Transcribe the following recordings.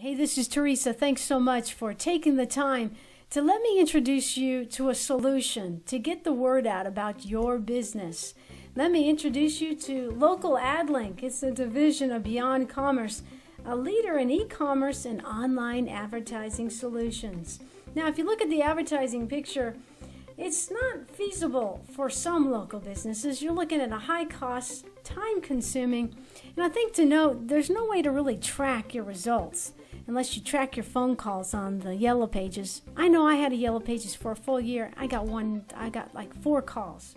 Hey, this is Teresa. Thanks so much for taking the time to let me introduce you to a solution to get the word out about your business. Let me introduce you to Local AdLink. It's a division of Beyond Commerce, a leader in e commerce and online advertising solutions. Now, if you look at the advertising picture, it's not feasible for some local businesses. You're looking at a high cost, time consuming, and I think to note there's no way to really track your results unless you track your phone calls on the yellow pages. I know I had a yellow pages for a full year. I got one I got like four calls.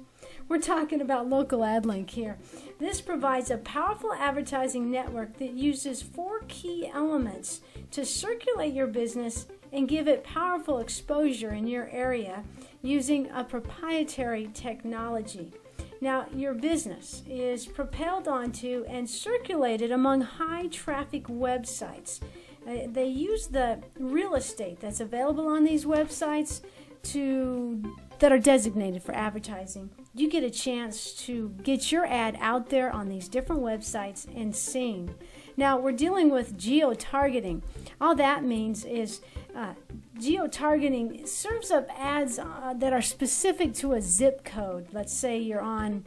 We're talking about local AdLink here. This provides a powerful advertising network that uses four key elements to circulate your business and give it powerful exposure in your area using a proprietary technology. Now, your business is propelled onto and circulated among high traffic websites they use the real estate that's available on these websites to that are designated for advertising. You get a chance to get your ad out there on these different websites and seen. Now we're dealing with geo targeting. All that means is uh, geo targeting serves up ads uh, that are specific to a zip code. Let's say you're on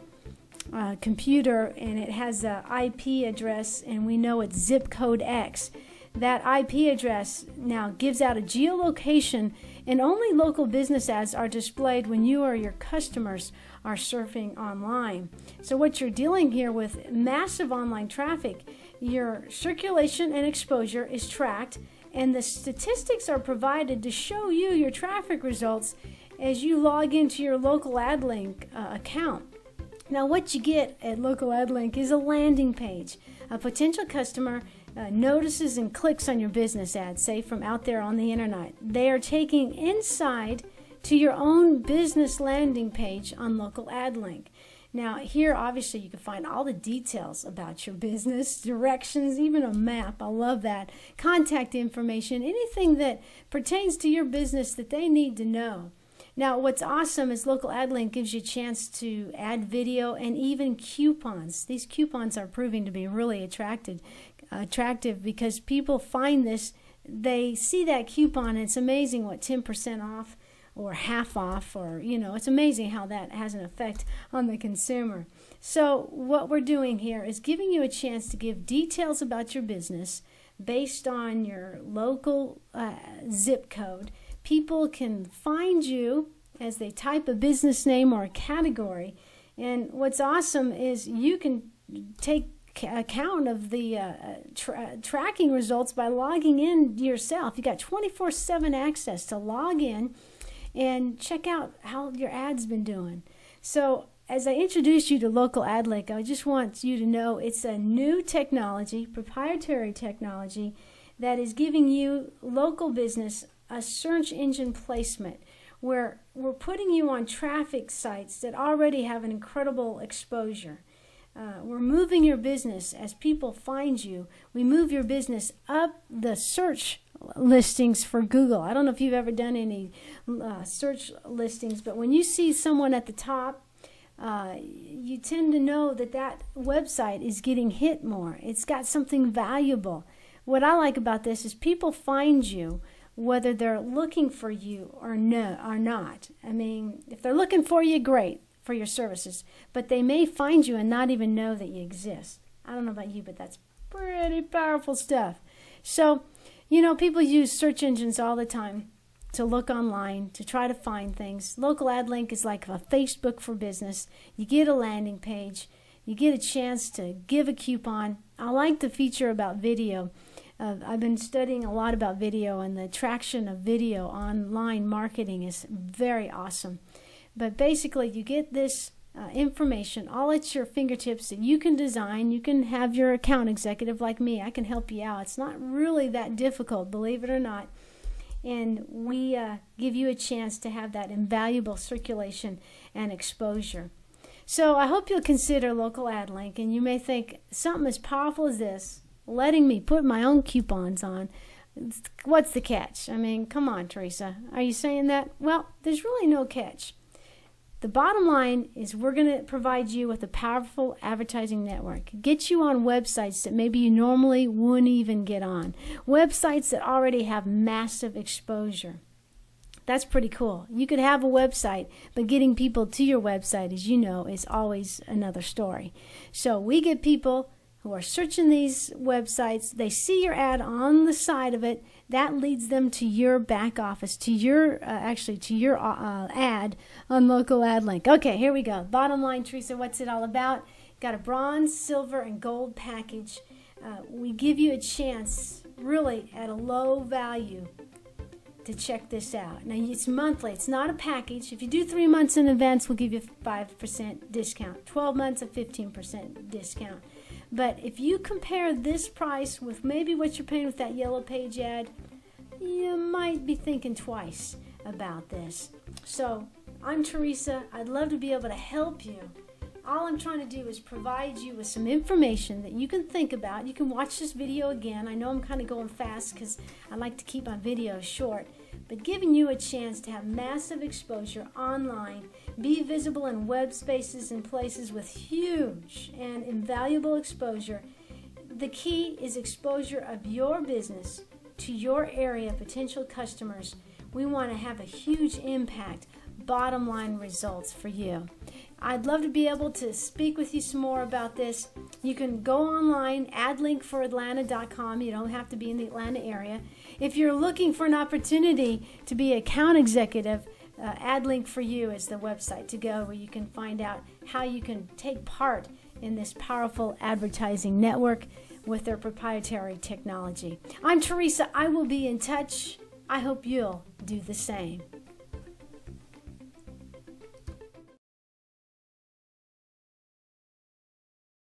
a computer and it has an IP address and we know it's zip code X that IP address now gives out a geolocation, and only local business ads are displayed when you or your customers are surfing online. So, what you're dealing here with massive online traffic, your circulation and exposure is tracked, and the statistics are provided to show you your traffic results as you log into your local AdLink uh, account. Now, what you get at Local AdLink is a landing page. A potential customer uh, notices and clicks on your business ad, say from out there on the internet. They are taking inside to your own business landing page on local ad link. Now, here obviously you can find all the details about your business, directions, even a map. I love that. Contact information, anything that pertains to your business that they need to know. Now, what's awesome is Local AdLink gives you a chance to add video and even coupons. These coupons are proving to be really attracted, attractive because people find this, they see that coupon, it's amazing what 10% off or half off, or, you know, it's amazing how that has an effect on the consumer. So, what we're doing here is giving you a chance to give details about your business based on your local uh, zip code people can find you as they type a business name or a category. And what's awesome is you can take account of the uh, tra tracking results by logging in yourself. You got 24/7 access to log in and check out how your ad's been doing. So as I introduce you to local AdLink, I just want you to know it's a new technology, proprietary technology, that is giving you local business a search engine placement where we're putting you on traffic sites that already have an incredible exposure. Uh, we're moving your business as people find you. We move your business up the search listings for Google. I don't know if you've ever done any uh, search listings, but when you see someone at the top, uh, you tend to know that that website is getting hit more. It's got something valuable. What I like about this is people find you whether they're looking for you or no or not. I mean, if they're looking for you, great for your services, but they may find you and not even know that you exist. I don't know about you, but that's pretty powerful stuff. So, you know, people use search engines all the time to look online to try to find things. Local AdLink is like a Facebook for business. You get a landing page, you get a chance to give a coupon. I like the feature about video uh, I've been studying a lot about video, and the traction of video online marketing is very awesome. But basically, you get this uh, information all at your fingertips that you can design. You can have your account executive like me. I can help you out. It's not really that difficult, believe it or not. And we uh, give you a chance to have that invaluable circulation and exposure. So I hope you'll consider local ad link. And you may think something as powerful as this letting me put my own coupons on. What's the catch? I mean, come on, Teresa. Are you saying that? Well, there's really no catch. The bottom line is we're going to provide you with a powerful advertising network. Get you on websites that maybe you normally wouldn't even get on. Websites that already have massive exposure. That's pretty cool. You could have a website, but getting people to your website, as you know, is always another story. So we get people who are searching these websites, they see your ad on the side of it, that leads them to your back office, to your, uh, actually, to your uh, uh ad on Local Ad Link. Okay, here we go. Bottom line, Teresa, what's it all about? Got a bronze, silver, and gold package. Uh, we give you a chance, really, at a low value to check this out. Now it's monthly, it's not a package. If you do three months in advance, we'll give you a 5% discount. 12 months, a 15% discount. But if you compare this price with maybe what you're paying with that yellow page ad, you might be thinking twice about this. So I'm Teresa. I'd love to be able to help you. All I'm trying to do is provide you with some information that you can think about. You can watch this video again. I know I'm kind of going fast because I like to keep my videos short but giving you a chance to have massive exposure online, be visible in web spaces and places with huge and invaluable exposure. The key is exposure of your business to your area potential customers. We want to have a huge impact, bottom line results for you. I'd love to be able to speak with you some more about this. You can go online, adlinkforatlanta.com. You don't have to be in the Atlanta area. If you're looking for an opportunity to be account executive, uh, AdLink for you is the website to go where you can find out how you can take part in this powerful advertising network with their proprietary technology. I'm Teresa. I will be in touch. I hope you'll do the same.